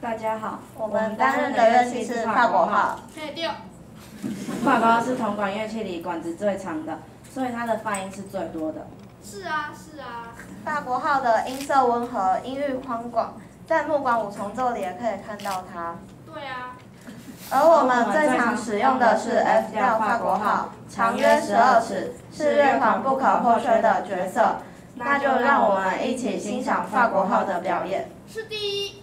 大家好，我们担任的乐器是法国号。确定。法国号是铜管乐器里管子最长的，所以它的发音是最多的。是啊，是啊。法国号的音色温和，音域宽广，在木管五重奏里也可以看到它。对啊。而我们最常使用的是 F 调法国号，长约十二尺，是乐团不可或缺的角色。那就让我们一起欣赏法国号的表演。是第一。